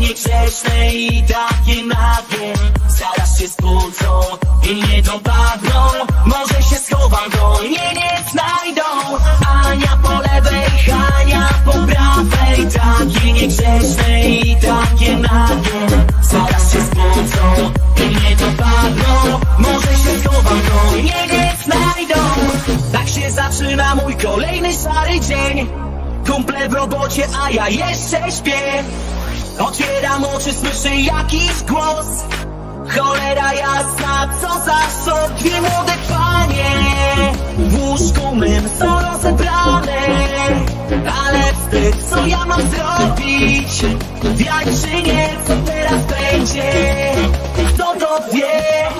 takie niegrzeczne i takie nagie Zaraz się skłócą i nie dopadną. Może się schowam, to mnie nie znajdą. Ania po lewej, Hania po prawej. Takie niegrzeczne i takie nagie Zaraz się skłócą i nie dopadną. Może się schowam, to mnie nie znajdą. Tak się zaczyna mój kolejny szary dzień. Kumple w robocie, a ja jeszcze śpię Otwieram oczy, słyszę jakiś głos. Cholera jasna, co za szok. Dwie młode panie W łóżku mym są rozebrane. Ale wstyd, co ja mam zrobić? Wiać czy nie, co teraz będzie? Kto to wie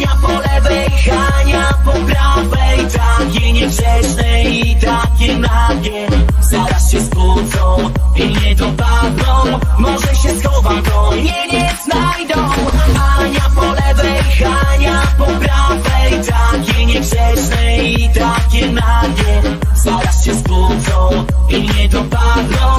Ania po lewej, Hania po prawej Takie niegrzeczne i takie nagie. Zaraz się skłócą i nie dopadną Może się schowam, to mnie nie znajdą. Ania po lewej, Hania po prawej Takie niegrzeczne i takie nagie. Zaraz się skłócą i nie dopadną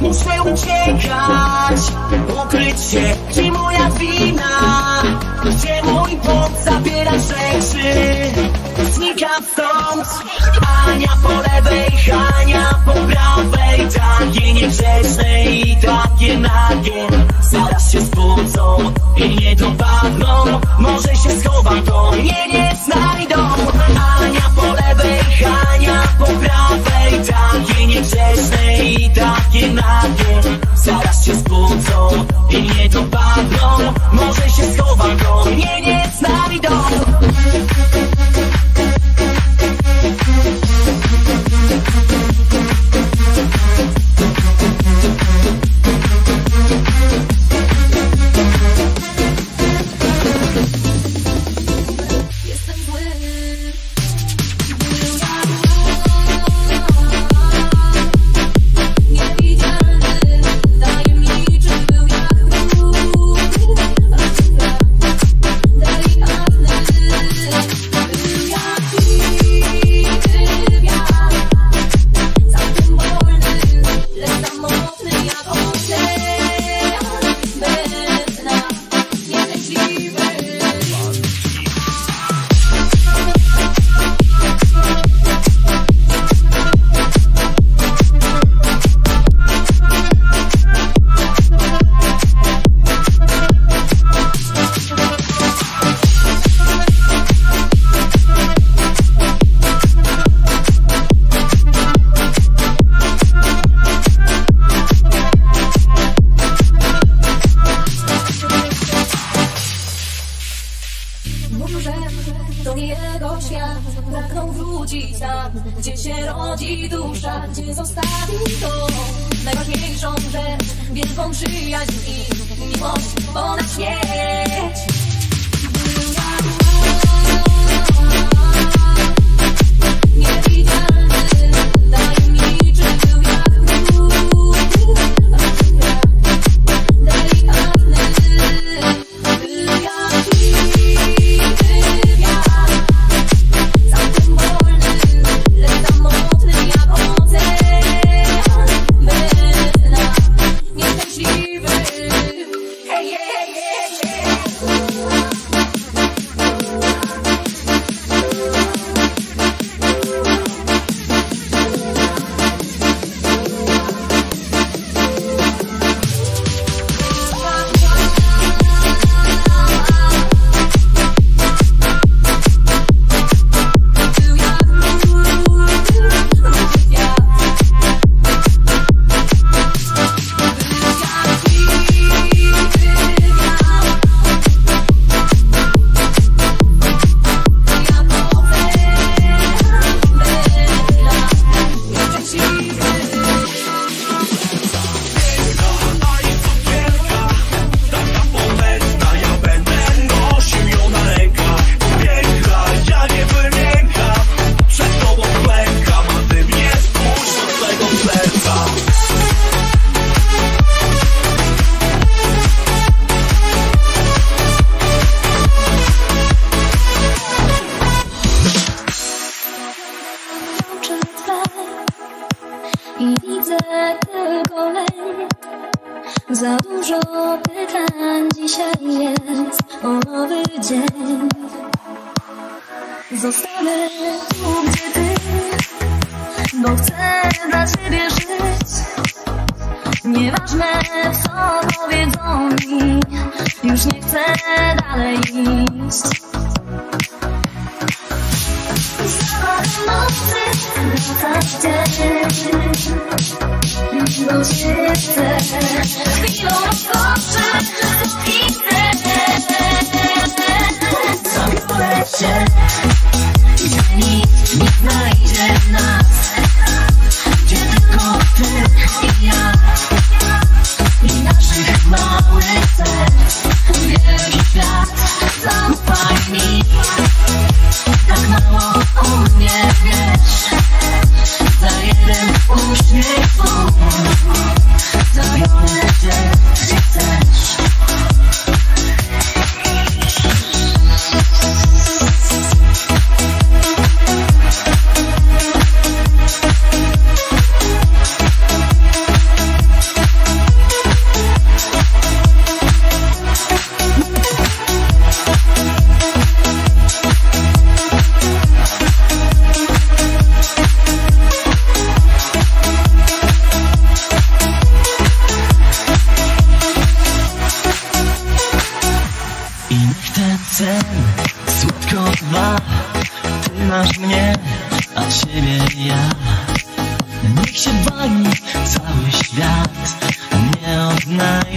Muszę uciekać Ukryć się, gdzie moja wina? Gdzie mój błąd zabiera rzeczy? Znikam stąd Ania po lewej, Hania po prawej Takie niegrzeczne i takie nagie Mówił, że to nie jego świat Pragnął wrócić tam, gdzie się rodzi dusza Gdzie zostawił to najważniejszą rzecz Wielką przyjaźń i miłość ponad śmierć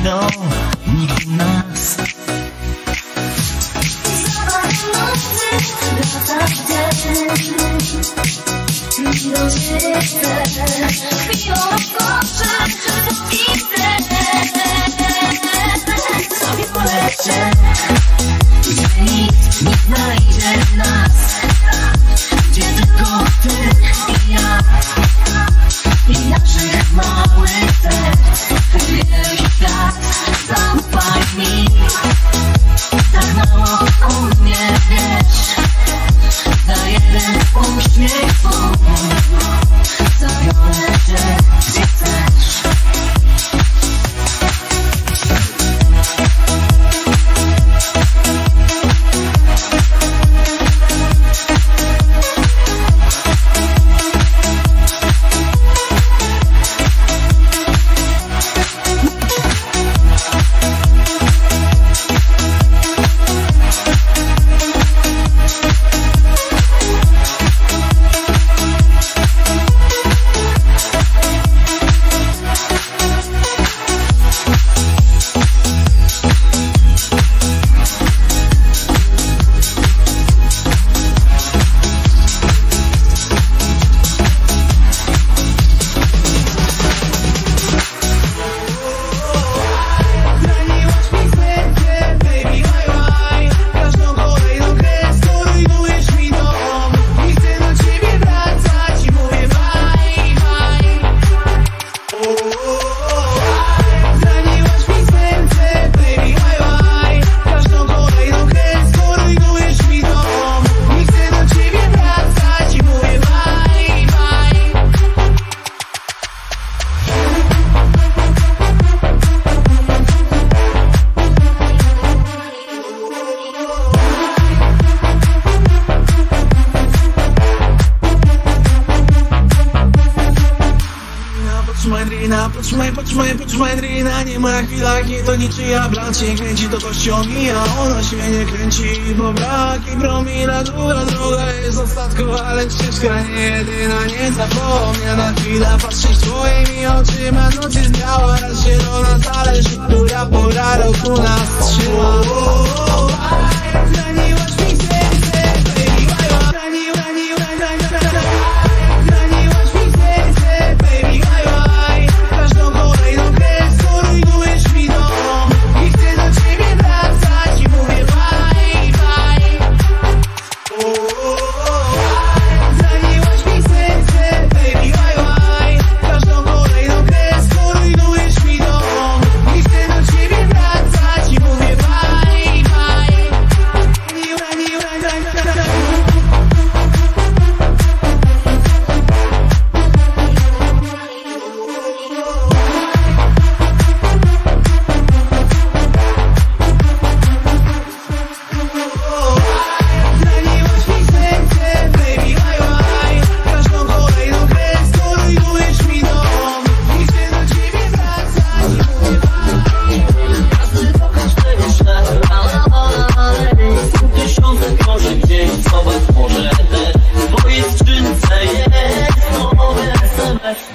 know. 情侣。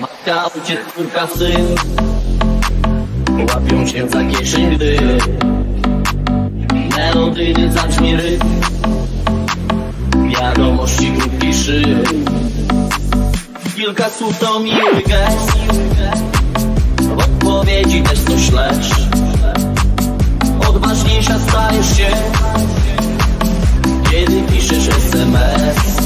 Matka, ojciec, córka, syn. Łapią się za kieszeń, gdy Melodyny zacznie ryb Wiadomości krótki szyb. Kilka słów to miły gest. W odpowiedzi też coś lecz. Odważniejsza stajesz się Kiedy piszesz SMS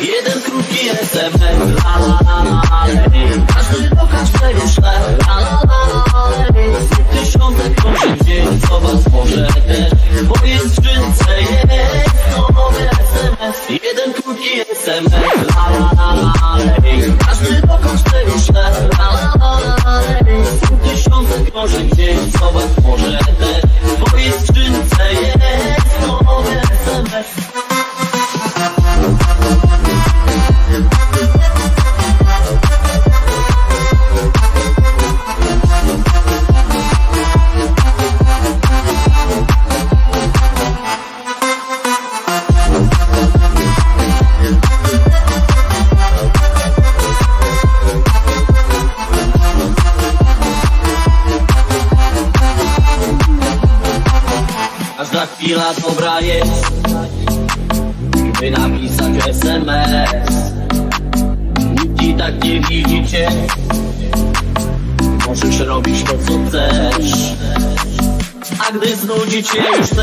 Jeden krótki SMS La la la la Każdy pokaż tego szle La la la la Tysiące kroczy dzień Co was może też Bo jest skrzynce jest nowy SMS Jeden krótki SMS La la la la Każdy pokaż tego szle La la la la Tysiące kroczy dzień Co was może też Bo jest skrzynce jest nowy SMS Thank you. честь,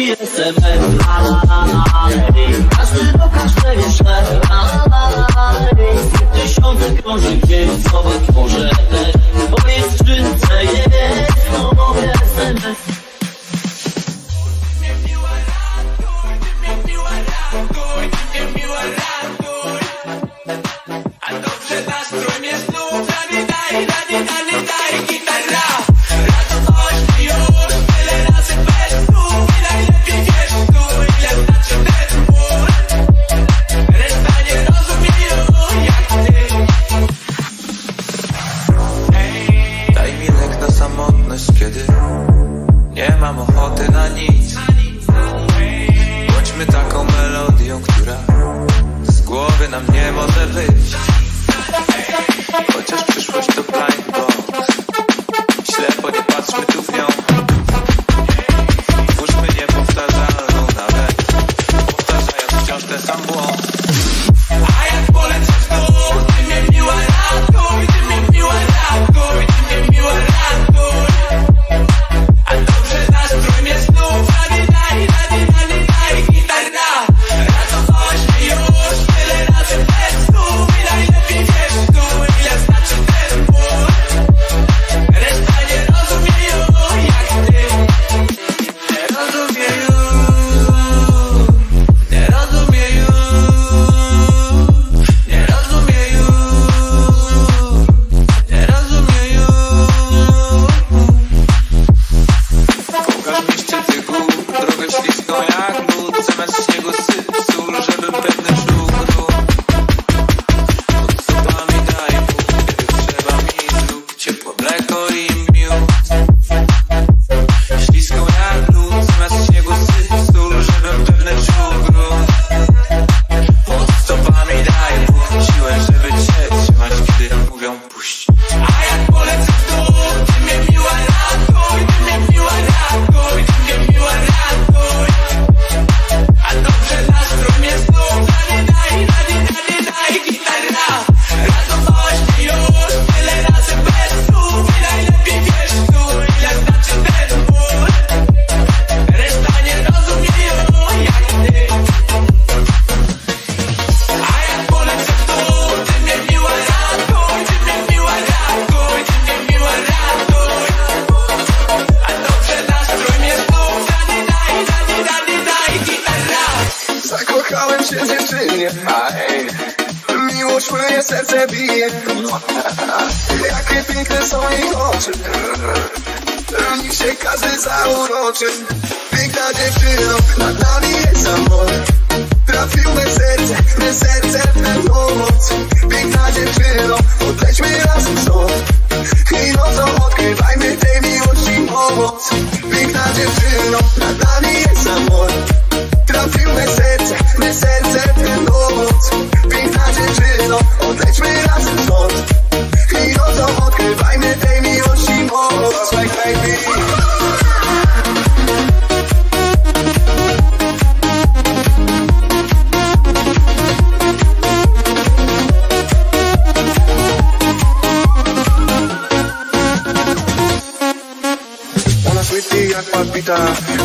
Yes, man. Jak palpita.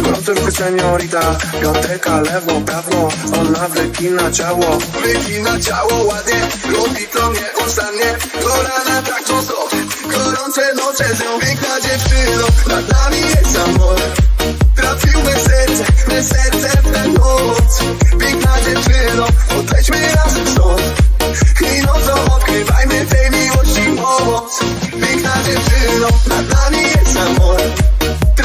Gorące ruchy seniorita. Piąteka, lewo, prawo. Ona wykina ciało. Wykina ciało ładnie. Lubi to mnie ustanie. Do rana tak stop Gorące noce z nią Piękna dziewczyno. Nad nami jest amor Trafił me serce Me serce w tę noc. Piękna dziewczyno Odlećmy razem stąd. I nocą odkrywajmy tej miłości moc Piękna dziewczyno Nad nami jest amor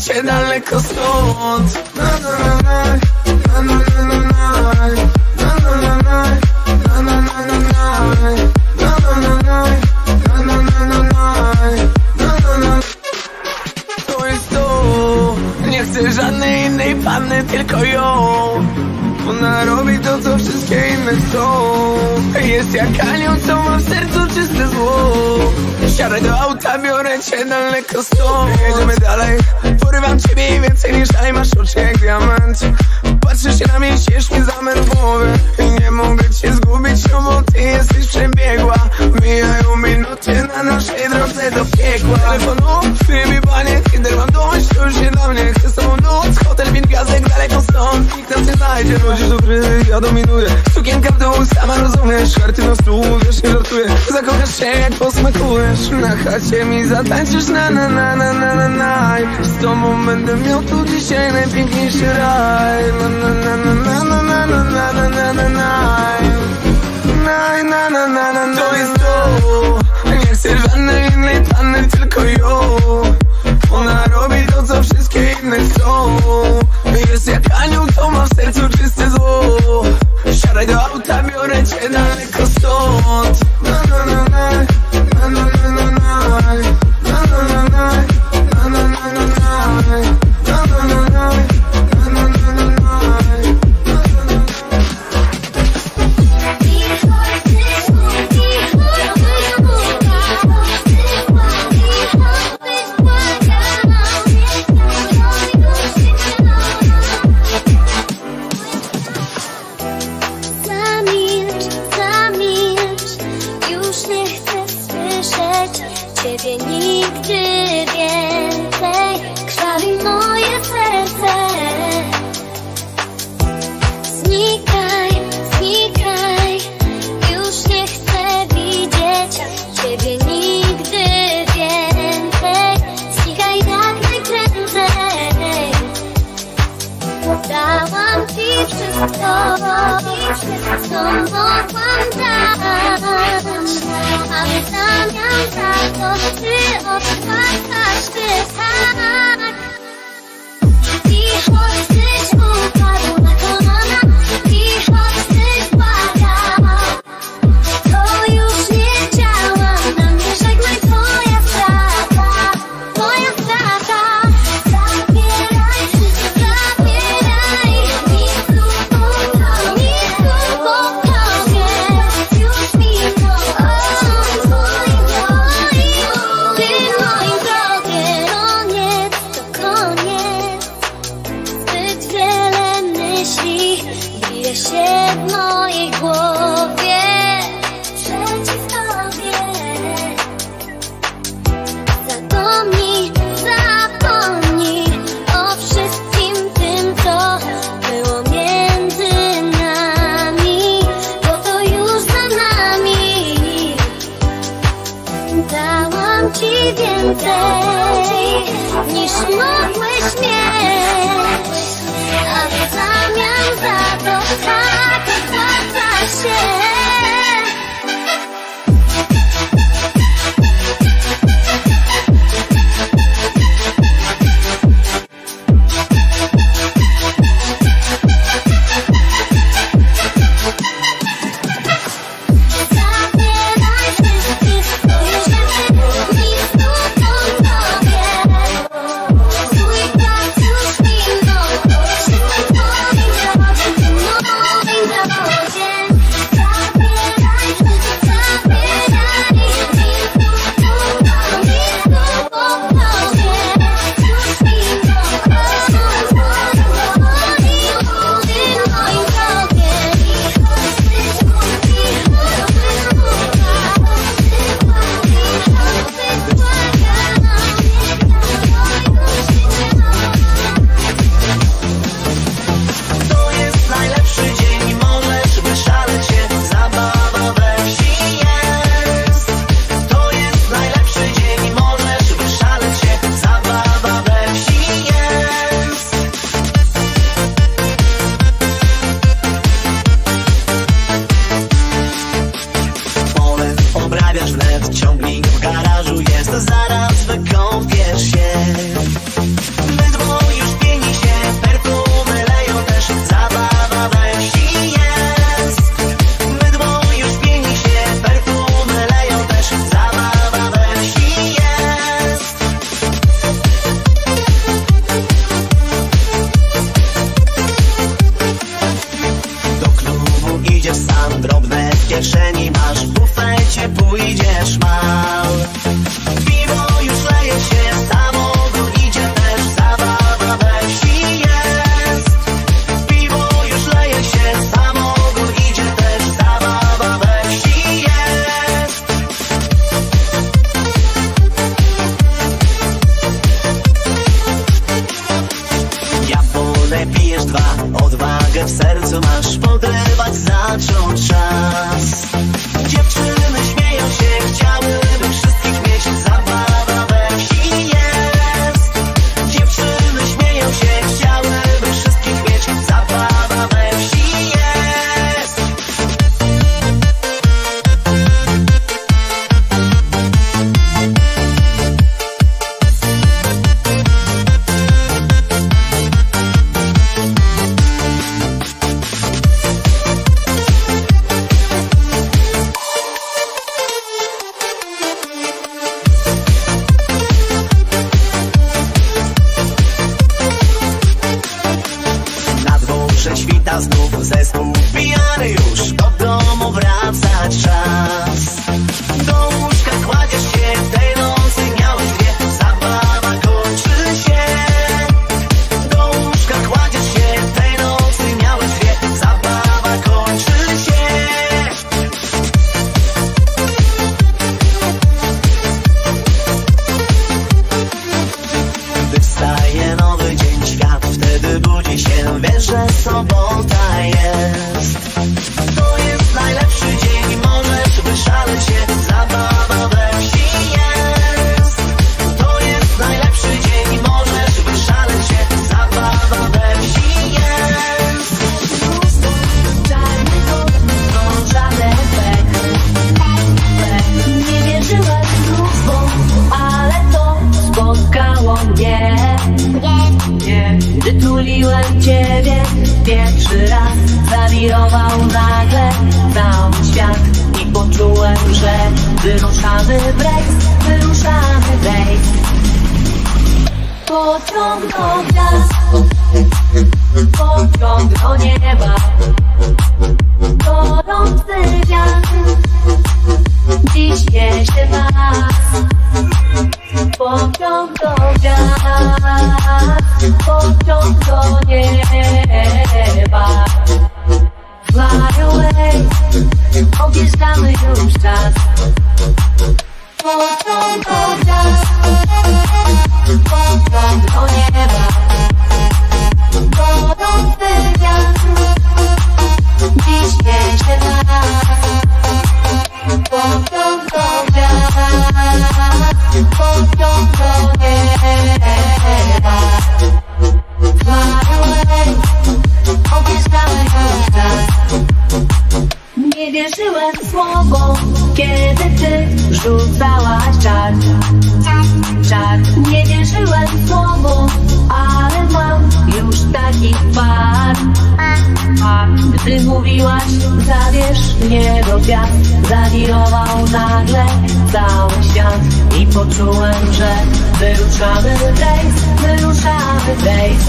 cię daleko stąd na na na na na na na na na żadnej innej panny, tylko ją Ona robi to, co wszystkie inne chcą Jest jak anioł, co ma w sercu czyste zło Siadaj do auta, biorę cię daleko stąd Jedziemy dalej, ciebie więcej niż dalej Masz oczy jak diament. Patrzysz się na mnie, ścież mi zamęt I nie mogę cię zgubić, bo ty jesteś przebiegła? Mijają minuty na naszej drodze do piekła. Telefonu, mi Znajdzie, ludzie dobry, ja dominuję. Sukienka w dół, sama rozumiesz. Karty na stół, wiesz, nie żartuję. Zakochasz się, jak posmakujesz. Na chacie mi zatańczysz, na na na na na na na. Z tobą będę miał tu dzisiaj najpiękniejszy raj. Na na na na Dałam ci wszystko, ci wszystko mogłam dać. A w zamian za to ty odpłacasz ty. Tak. Kiedy ty rzucałaś czar? Czar Nie wierzyłem słowu Ale mam już takich par. Gdy mówiłaś Zabierz mnie do piach Zawirował nagle cały świat. I poczułem, że Wyruszamy rejs Wyruszamy rejs.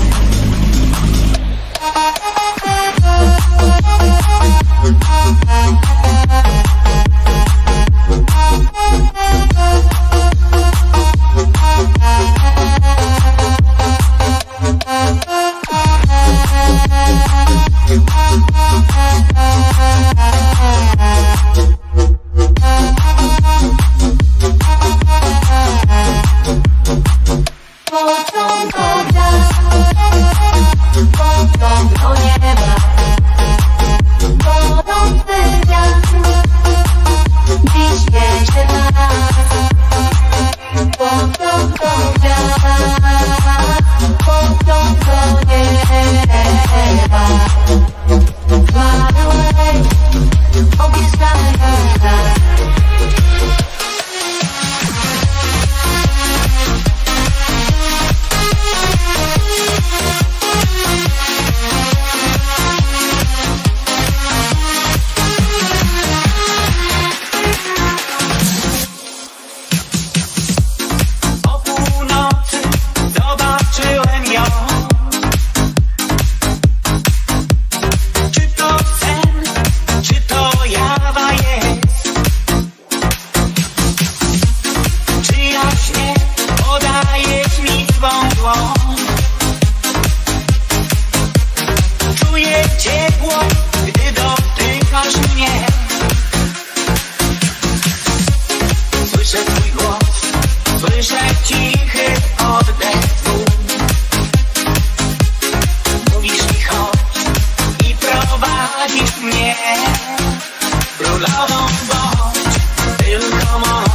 Come on.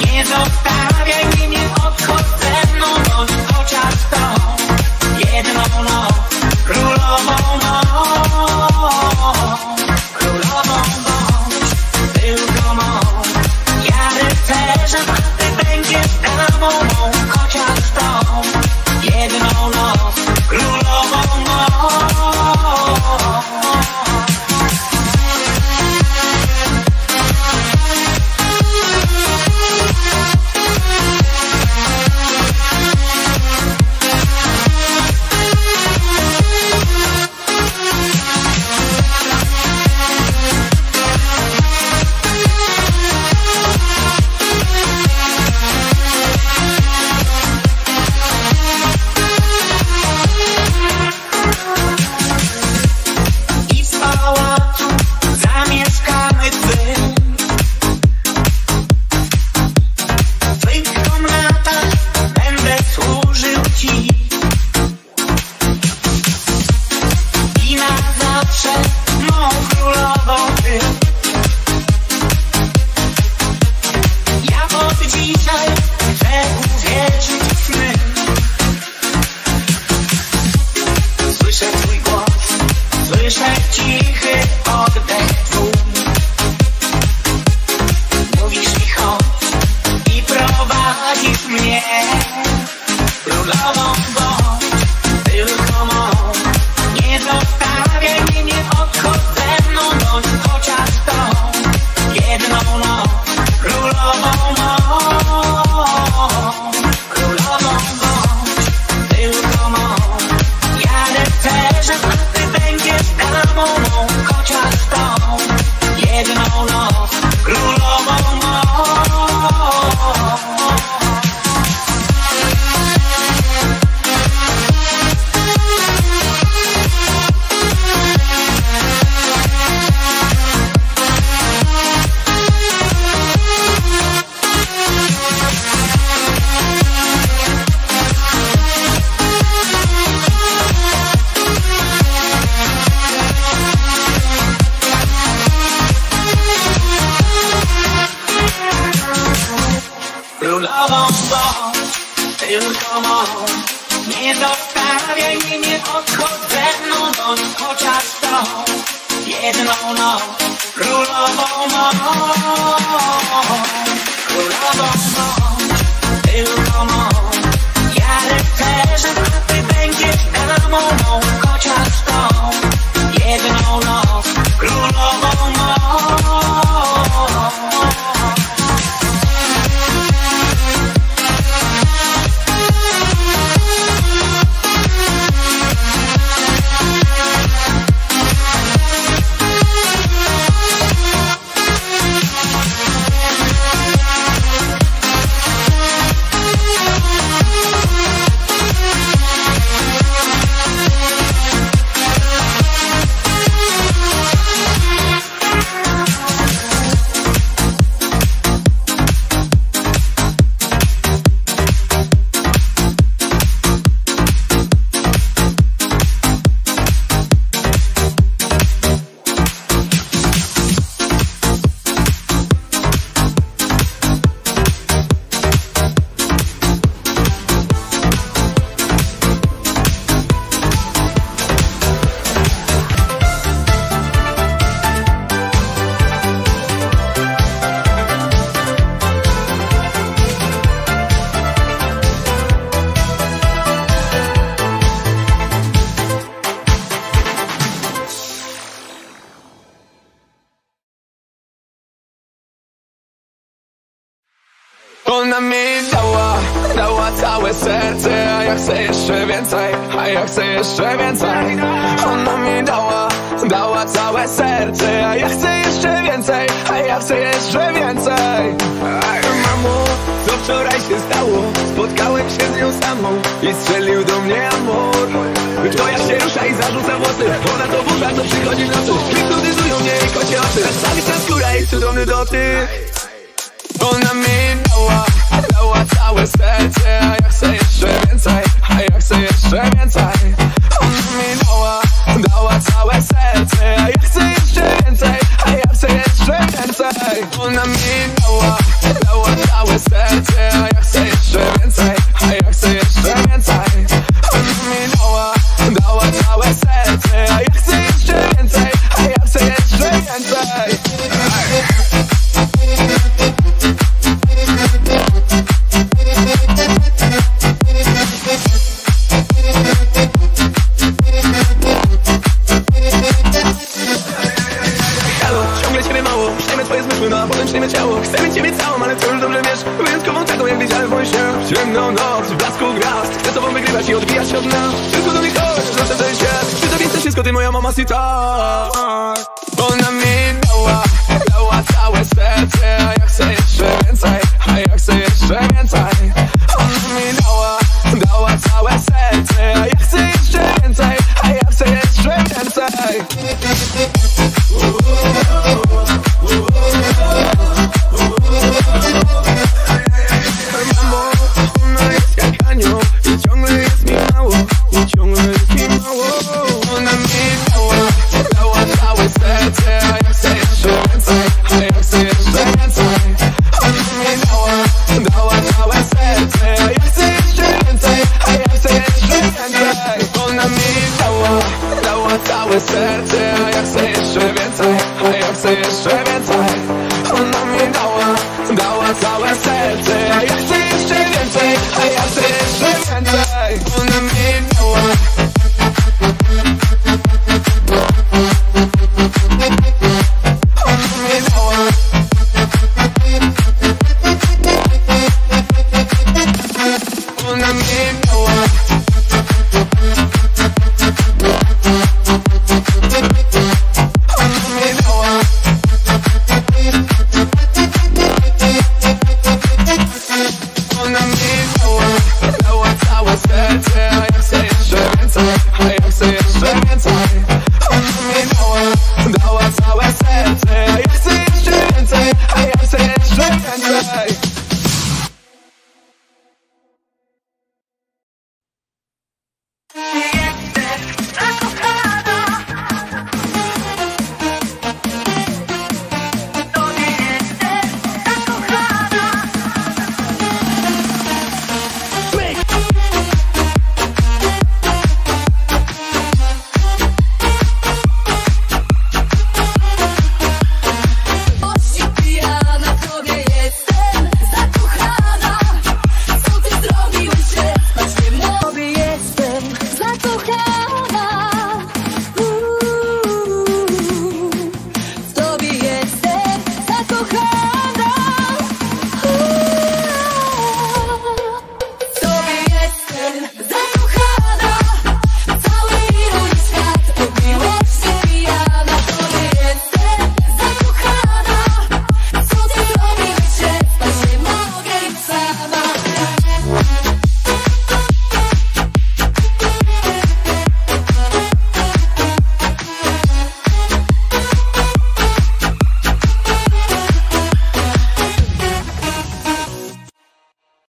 Yes, bo tylko moc Nie zostawiaj mnie, odchodź ze mną noc Chociaż to jedną noc Królową moc Królową moc Tylko moc ja chcę jeszcze więcej. Ona mi dała, dała całe serce. A ja chcę jeszcze więcej, a ja chcę jeszcze więcej. Mamo, co wczoraj się stało? Spotkałem się z nią samą i strzelił do mnie amor. To ja się rusza i zarzuca włosy Ona to burza, co przychodzi w nocy. Hipnotyzują mnie i kocie oczy. Zawisna skóra i cudowny dotyk. Ona mi dała, dała całe serce. A ja chcę jeszcze więcej. jak se jeszcze więcej